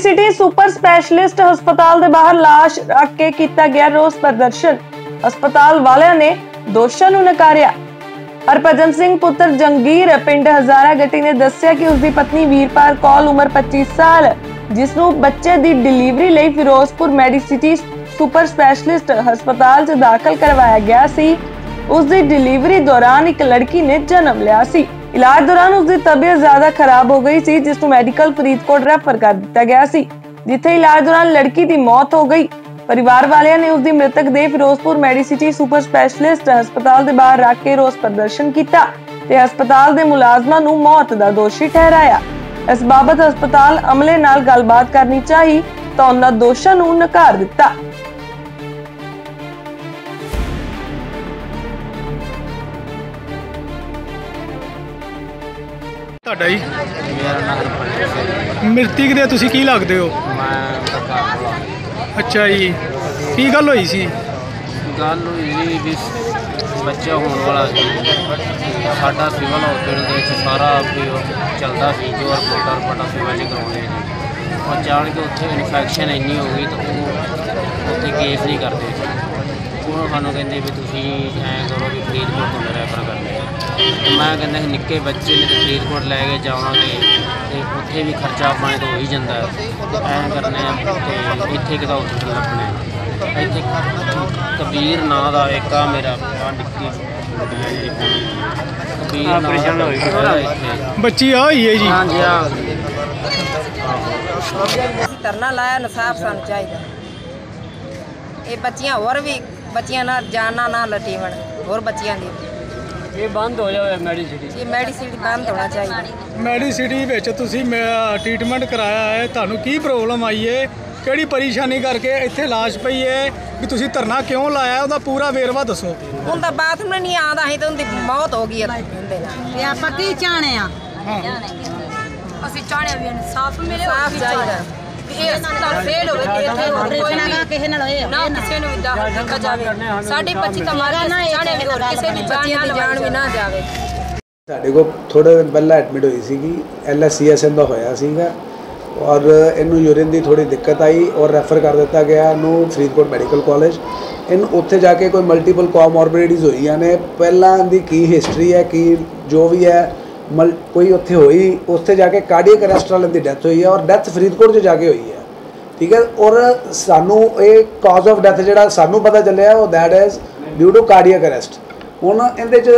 Medicity super specialist ਹਸਪਤਾਲ ਦੇ ਬਾਹਰ ਲਾਸ਼ ਰੱਖ ਕੇ ਕੀਤਾ ਗਿਆ ਰੋਸ ਪ੍ਰਦਰਸ਼ਨ। ਹਸਪਤਾਲ ਵਾਲਿਆਂ ਨੇ ਦੋਸ਼ਾਂ ਨੂੰ ਨਕਾਰਿਆ। ਹਰਭਜਨ ਸਿੰਘ ਪੁੱਤਰ ਜੰਗੀਰ ਪਿੰਡ ਹਜ਼ਾਰਾ ਗੱਟੀ ਨੇ ਦੱਸਿਆ ਕਿ ਉਸ ਦੀ ਪਤਨੀ ਵੀਰਪਾਲ ਕੌਲ ਉਮਰ 25 ਸਾਲ, ਜਿਸ ਨੂੰ ਬੱਚੇ ਦੀ ਡਿਲੀਵਰੀ ਲਈ ਫਿਰੋਜ਼ਪੁਰ ਮੈਡੀਸਿਟੀ ਸੁਪਰ ਸਪੈਸ਼ਲਿਸਟ ਹਸਪਤਾਲ 'ਚ ਦਾਖਲ ਕਰਵਾਇਆ ਗਿਆ ਸੀ। ਉਸ ਦੀ ਡਿਲੀਵਰੀ ਦੌਰਾਨ ਇੱਕ ਲੜਕੀ ਨੇ ਜਨਮ ਲਿਆ ਸੀ। ਇਲਾਜ ਦੌਰਾਨ ਉਸ ਦੀ ਤਬੀਅਤ ਜ਼ਿਆਦਾ ਖਰਾਬ ਹੋ ਗਈ ਸੀ, ਜਿਸ ਨੂੰ ਮੈਡੀਕਲ ਫਰੀਦਕੋਟ ਰੈਫਰ ਕਰ ਦਿੱਤਾ ਗਿਆ ਸੀ, ਜਿੱਥੇ ਇਲਾਜ ਦੌਰਾਨ ਲੜਕੀ ਦੀ ਮੌਤ ਹੋ ਗਈ। ਪਰਿਵਾਰ ਵਾਲਿਆਂ ਨੇ ਉਸ ਦੀ ਮ੍ਰਿਤਕ ਦੇ ਫਿਰੋਜ਼ਪੁਰ ਮੈਡੀਸਿਟੀ ਸੁਪਰ ਸਪੈਸ਼ਲਿਸਟ ਹਸਪਤਾਲ ਦੇ ਬਾਹਰ ਰੱਖ ਕੇ ਰੋਸ ਪ੍ਰਦਰਸ਼ਨ ਕੀਤਾ ਤੇ ਹਸਪਤਾਲ ਦੇ ਮੁਲਾਜ਼ਮਾਂ ਨੂੰ ਮੌਤ ਦਾ ਦੋਸ਼ੀ ਠਹਿਰਾਇਆ। ਇਸ ਬਾਬਤ ਹਸਪਤਾਲ ਅਮਲੇ ਨਾਲ ਗੱਲਬਾਤ ਕਰਨੀ ਚਾਹੀ ਤਾਂ ਉਹਨਾਂ ਦੋਸ਼ਾਂ ਨੂੰ ਨਕਾਰ ਦਿੱਤਾ। ਤੁਹਾਡਾ ਜੀ? ਮੇਰਾ ਨਾਮ ਹਰਪ੍ਰੀਤ ਸਿੰਘ ਮ੍ਰਿਤਕ ਦੇ ਤੁਸੀਂ ਕੀ ਲੱਗਦੇ ਹੋ? ਮੈਂ ਸਰਕਾਰ ਅੱਛਾ ਜੀ। ਕੀ ਗੱਲ ਹੋਈ ਸੀ? ਗੱਲ ਹੋਈ ਜੀ ਵੀ ਬੱਚਾ ਹੋਣ ਵਾਲਾ ਸੀ। ਸਾਡਾ ਸਿਵਲ ਹਸਪੀਟਲ ਦੇ ਵਿੱਚ ਸਾਰਾ ਵੀ ਉਹ ਚੱਲਦਾ ਸੀ, ਜੋ ਰਿਪੋਰਟਾਂ ਰਿਪੋਰਟਾਂ ਸਿਵਲ 'ਚ ਕਰਾਉਂਦੇ ਸੀ ਉਹ ਜਾਣ ਕੇ ਉੱਥੇ ਇਨਫੈਕਸ਼ਨ ਇੰਨੀ ਹੋ ਗਈ ਤਾਂ ਉਹ ਉੱਥੇ ਕੇਸ ਨਹੀਂ ਕਰਦੇ। ਸੀ ਉਹ ਸਾਨੂੰ ਕਹਿੰਦੇ ਵੀ ਤੁਸੀਂ ਐਂ ਕਰੋ ਵੀ ਫਰੀਦਕੋਟ ਤੋਂ ਰੈਫਰ ਕਰਦੇ ਆ ਤੇ ਮੈਂ ਕਹਿੰਦਾ ਸੀ ਨਿੱਕੇ ਬੱਚੇ ਨੇ ਤੇ ਫਰੀਦਕੋਟ ਲੈ ਕੇ ਜਾਵਾਂਗੇ ਤੇ ਉੱਥੇ ਵੀ ਖਰਚਾ ਪਾਣੀ ਤਾਂ ਹੋ ਹੀ ਜਾਂਦਾ। ਹੈ। ਐਂ ਕਰਨੇ ਆ ਤੇ ਇੱਥੇ ਕਿਦਾ ਹਸਪੀਟਲ ਲੱਭਣੇ ਇੱਥੇ ਕਬੀਰ ਨਾਂ ਦਾ ਇੱਕ ਆ ਮੇਰਾ ਆ ਨਿੱਕੀ ਗੁੱਡੀ ਆ। ਜੀ ਕਬੀਰ ਆਪਰੇਸ਼ਨ ਹੋਈ। ਇੱਥੇ। ਬੱਚੀ ਆ ਹੋਈ ਹੈ ਜੀ। ਹਾਂਜੀ ਆ। ਅਸੀਂ ਧਰਨਾ ਲਾਇਆ ਇਨਸਾਫ ਸਾਨੂੰ ਚਾਹੀਦਾ। ਇਹ ਬੱਚੀਆਂ ਹੋਰ ਵੀ ਬੱਚੀਆਂ ਨਾਲ ਜਾਨਾਂ ਨਾ ਲਟੀਵਣ ਹੋਰ ਬੱਚੀਆਂ ਦੀ। ਇਹ ਬੰਦ ਹੋ ਜਾਵੇ ਮੈਡੀਸਿਟੀ। ਇਹ ਮੈਡੀਸਿਨ ਬੰਦ ਹੋਣਾ ਚਾਹੀਦਾ। ਮੈਡੀਸਿਟੀ ਵਿੱਚ ਤੁਸੀਂ ਟ੍ਰੀਟਮੈਂਟ ਕਰਾਇਆ ਹੈ ਤੁਹਾਨੂੰ ਕੀ ਪ੍ਰੋਬਲਮ ਆਈ ਹੈ ਕਿਹੜੀ ਪਰੇਸ਼ਾਨੀ ਕਰਕੇ ਇੱਥੇ ਲਾਸ਼ ਪਈ ਹੈ ਵੀ ਤੁਸੀਂ ਧਰਨਾ ਕਿਉਂ ਲਾਇਆ ਉਹਦਾ ਪੂਰਾ ਵੇਰਵਾ ਦੱਸੋ। ਹੁਣ ਤਾਂ ਬਾਥਰੂਮ ਨਹੀਂ ਆਉਂਦਾ ਸੀ ਤਾਂ ਉਹਦੀ ਮੌਤ ਹੋ ਗਈ ਨਾਲ ਤੇ ਆਪਾਂ ਕੀ ਚਾਹਣੇ ਆ? ਹਾਂ ਅਸੀਂ ਚਾਹਣੇ ਵੀ ਇਨਸਾਫ ਮਿਲੇ ਸਾਫ਼ ਚਾਹੀਦਾ। ਵੀ ਇਹ ਹਸਪਤਾਲ ਫੇਲ ਹੋਵੇ ਤੇ ਇੱਥੇ ਹੋਰ ਕੋਈ ਆਪਰੇਸ਼ਨ ਵੀ ਹੈਗਾ ਕਿਸੇ ਨਾਲ ਹੋਏ ਨਾ ਕਿਸੇ ਨੂੰ ਵੀ ਦਾਖਲ ਕੀਤਾ ਜਾਵੇ। ਸਾਡੀ ਬੱਚੀ ਤਾਂ ਮਾਰਾ ਨਾ ਚਾਹਣੇ ਵੀ ਹੋਰ ਕਿਸੇ ਦੀ ਜਾਨ ਬੱਚੀਆਂ ਦੀ ਜਾਨ ਵੀ ਨਾ ਜਾਵੇ। ਸਾਡੇ ਕੋਲ ਥੋੜੇ ਦਿਨ ਪਹਿਲਾਂ ਐਡਮਿਟ ਹੋਈ ਸੀਗੀ ਐਲਐਸਸੀਐਸਐਨ ਦਾ ਹੋਇਆ ਸੀਗਾ ਔਰ ਇਹਨੂੰ ਯੂਰਿਨ ਦੀ ਥੋੜੀ ਦਿੱਕਤ ਆਈ ਔਰ ਰੈਫਰ ਕਰ ਦਿੱਤਾ ਗਿਆ ਇਹਨੂੰ ਫਰੀਦਕੋਟ ਮੈਡੀਕਲ ਕਾਲਜ ਇਹਨੂੰ ਉੱਥੇ ਜਾ ਕੇ ਕੋਈ ਮਲਟੀਪਲ ਕੋਮੋਰਬਿਡਿਟੀਜ਼ ਹੋਈਆਂ ਨੇ। ਪਹਿਲਾਂ ਦੀ ਕੀ ਹਿਸਟਰੀ ਹੈ ਕੀ ਜੋ ਵੀ ਹੈ ਮਲ ਕੋਈ ਉੱਥੇ ਹੋਈ, ਉੱਥੇ ਜਾ ਕੇ ਕਾਰਡੀਅਕ ਅਰੈਸਟ ਵਾਲੇ ਦੀ ਡੈਥ ਹੋਈ ਹੈ ਔਰ ਡੈਥ ਫਰੀਦਕੋਟ 'ਚ ਜਾ ਕੇ ਹੋਈ ਹੈ। ਠੀਕ ਹੈ? ਔਰ ਸਾਨੂੰ ਇਹ ਕਾਜ਼ ਆਫ ਡੈਥ ਜਿਹੜਾ ਸਾਨੂੰ ਪਤਾ ਚੱਲਿਆ, ਉਹ that is due to cardiac arrest ਹੁਣ ਇਹਦੇ ਚ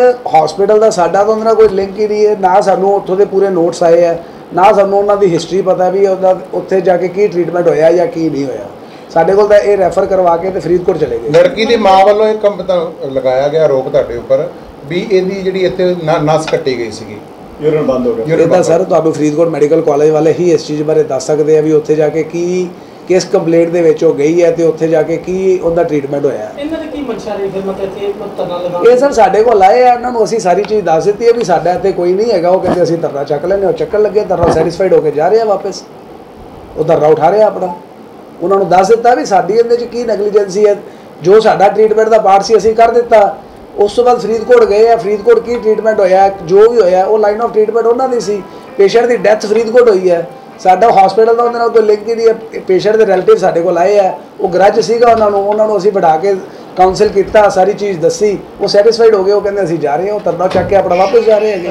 ਹਸਪੀਟਲ ਦਾ ਸਾਡਾ ਤਾਂ ਉਹਦੇ ਨਾਲ ਕੋਈ ਲਿੰਕ ਹੀ ਨਹੀਂ ਹੈ, ਨਾ ਸਾਨੂੰ ਉੱਥੋਂ ਦੇ ਪੂਰੇ ਨੋਟਸ ਆਏ ਆ ਨਾ ਸਾਨੂੰ ਉਹਨਾਂ ਦੀ ਹਿਸਟਰੀ ਪਤਾ ਵੀ ਉਹਦਾ ਉੱਥੇ ਜਾ ਕੇ ਕੀ ਟ੍ਰੀਟਮੈਂਟ ਹੋਇਆ ਜਾਂ ਕੀ ਨਹੀਂ ਹੋਇਆ। ਸਾਡੇ ਕੋਲ ਤਾਂ ਇਹ ਰੈਫਰ ਕਰਵਾ ਕੇ ਤੇ ਫਰੀਦਕੋਟ ਚਲੇ ਗਏ। ਲੜਕੀ ਦੀ ਮਾਂ ਵੱਲੋਂ ਇਹ ਕੰਮ ਤਾਂ ਲਗਾਇਆ ਗਿਆ ਰੋਕ ਤੁਹਾਡੇ ਉੱਪਰ ਵੀ ਇਹਦੀ ਜਿਹੜੀ ਇੱਥੇ ਨ- ਨਸ ਕੱਟੀ ਗਈ ਸੀਗੀ। ਯੂਰਨ ਬੰਦ ਹੋ ਇਹ ਤਾਂ ਸਰ ਤੁਹਾਨੂੰ ਫਰੀਦਕੋਟ ਮੈਡੀਕਲ ਕਾਲਜ ਵਾਲੇ ਹੀ ਇਸ ਚੀਜ਼ ਬਾਰੇ ਦੱਸ ਸਕਦੇ ਆ ਵੀ ਉੱਥੇ ਜਾ ਕੇ ਕੀ ਕਿਸ ਕੰਪਲੇਂਟ ਦੇ ਵਿੱਚ ਉਹ ਗਈ ਹੈ ਤੇ ਉੱਥੇ ਜਾ ਕੇ ਕੀ ਉਹਦਾ ਟ੍ਰੀਟਮੈਂਟ ਹੋਇਆ ਹੈ। ਇਹਨਾਂ ਦੇ ਕੀ ਮਨਸ਼ਾ ਰਹੀ ਫਿਰ ਮਤਲਬ ਇੱਥੇ ਧਰਨਾ ਲਗਾ ਇਹ ਸਰ ਸਾਡੇ ਕੋਲ ਆਏ ਆ ਉਹਨਾਂ ਨੂੰ ਅਸੀਂ ਸਾਰੀ ਚੀਜ਼ ਦੱਸ ਦਿੱਤੀ ਹੈ ਵੀ ਸਾਡਾ ਇੱਥੇ ਕੋਈ ਨਹੀਂ ਹੈਗਾ ਉਹ ਕਹਿੰਦੇ ਅਸੀਂ ਧਰਨਾ ਚੱਕ ਹਾਂ ਉਹ ਚੱਕਣ ਲੱਗੇ ਧਰਨਾ ਸੈਟੀਸਫਾਈਡ ਹੋ ਕੇ ਜਾ ਰਹੇ ਆ ਵਾਪਸ। ਉਹ ਧਰਨਾ ਉਠਾ ਰਹੇ ਆ ਆਪਣਾ। ਉਹਨਾਂ ਨੂੰ ਦੱਸ ਦਿੱਤਾ ਵੀ ਸਾਡੀ ਇਹਦੇ 'ਚ ਕੀ ਨੈਗਲੀਜੈਂਸੀ ਹੈ ਜੋ ਸਾਡਾ ਟ੍ਰੀਟਮੈਂਟ ਦਾ ਪਾਰਟ ਸੀ ਅਸੀਂ ਕਰ ਦਿੱਤਾ। ਉਸ ਤੋਂ ਬਾਅਦ ਫਰੀਦਕੋਟ ਗਏ ਆ, ਫਰੀਦਕੋਟ ਕੀ ਟ੍ਰੀਟਮੈਂਟ ਹੋਇਆ, ਜੋ ਵੀ ਹੋਇਆ, ਉਹ ਲਾਈਨ ਆਫ ਟ੍ਰੀਟਮੈਂਟ ਉਹਨਾਂ ਦੀ ਸੀ। ਪੇਸ਼ੈਂਟ ਦੀ ਡੈਥ ਫਰੀਦਕੋਟ ਹੋਈ ਹੈ। ਸਾਡਾ ਹਸਪੀਟਲ ਦਾ ਉਹਨਾਂ ਨਾਲ ਕੋਈ ਲਿੰਕ ਹੀ ਨਹੀਂ ਹੈ ਪੇਸ਼ੈਂਟ ਦੇ ਰਿਲੇਟਿਵ ਸਾਡੇ ਕੋਲ ਆਏ ਆ। ਉਹ ਗਰਜ ਸੀਗਾ ਉਹਨਾਂ ਨੂੰ ਉਹਨਾਂ ਨੂੰ ਅਸੀਂ ਬਿਠਾ ਕੇ ਕਾਉਂਸਲ ਕੀਤਾ, ਸਾਰੀ ਚੀਜ਼ ਦੱਸੀ। ਉਹ ਸੈਟੀਸਫਾਈਡ ਹੋ ਗਏ, ਉਹ ਕਹਿੰਦੇ ਅਸੀਂ ਜਾ ਰਹੇ ਹਾਂ, ਉਹ ਤਰਨਾ ਚੱਕ ਕੇ ਆਪਣਾ ਵਾਪਸ ਜਾ ਰਹੇ ਹੈਗੇ।